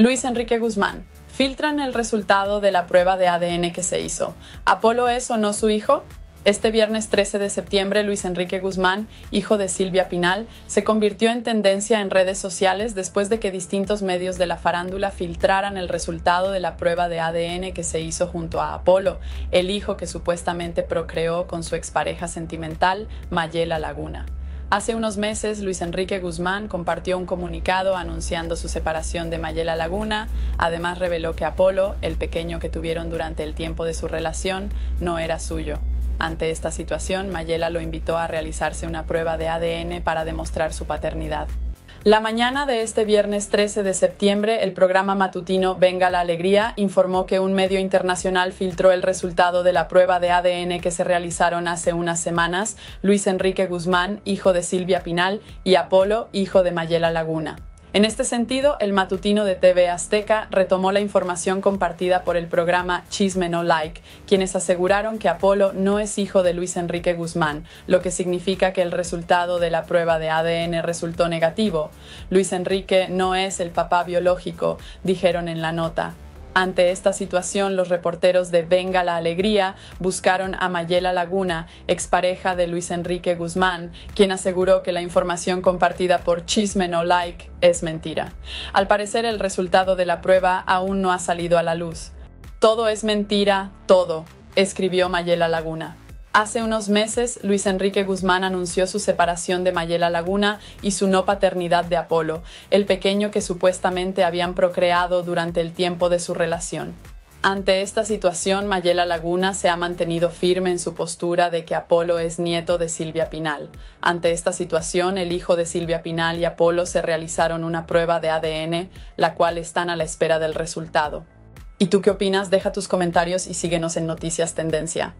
Luis Enrique Guzmán. Filtran el resultado de la prueba de ADN que se hizo. ¿Apolo es o no su hijo? Este viernes 13 de septiembre, Luis Enrique Guzmán, hijo de Silvia Pinal, se convirtió en tendencia en redes sociales después de que distintos medios de la farándula filtraran el resultado de la prueba de ADN que se hizo junto a Apolo, el hijo que supuestamente procreó con su expareja sentimental, Mayela Laguna. Hace unos meses, Luis Enrique Guzmán compartió un comunicado anunciando su separación de Mayela Laguna. Además, reveló que Apolo, el pequeño que tuvieron durante el tiempo de su relación, no era suyo. Ante esta situación, Mayela lo invitó a realizarse una prueba de ADN para demostrar su paternidad. La mañana de este viernes 13 de septiembre, el programa matutino Venga la Alegría informó que un medio internacional filtró el resultado de la prueba de ADN que se realizaron hace unas semanas Luis Enrique Guzmán, hijo de Silvia Pinal, y Apolo, hijo de Mayela Laguna. En este sentido, el matutino de TV Azteca retomó la información compartida por el programa Chisme No Like, quienes aseguraron que Apolo no es hijo de Luis Enrique Guzmán, lo que significa que el resultado de la prueba de ADN resultó negativo. Luis Enrique no es el papá biológico, dijeron en la nota. Ante esta situación, los reporteros de Venga la Alegría buscaron a Mayela Laguna, expareja de Luis Enrique Guzmán, quien aseguró que la información compartida por Chisme No Like es mentira. Al parecer, el resultado de la prueba aún no ha salido a la luz. Todo es mentira, todo, escribió Mayela Laguna. Hace unos meses, Luis Enrique Guzmán anunció su separación de Mayela Laguna y su no paternidad de Apolo, el pequeño que supuestamente habían procreado durante el tiempo de su relación. Ante esta situación, Mayela Laguna se ha mantenido firme en su postura de que Apolo es nieto de Silvia Pinal. Ante esta situación, el hijo de Silvia Pinal y Apolo se realizaron una prueba de ADN, la cual están a la espera del resultado. ¿Y tú qué opinas? Deja tus comentarios y síguenos en Noticias Tendencia.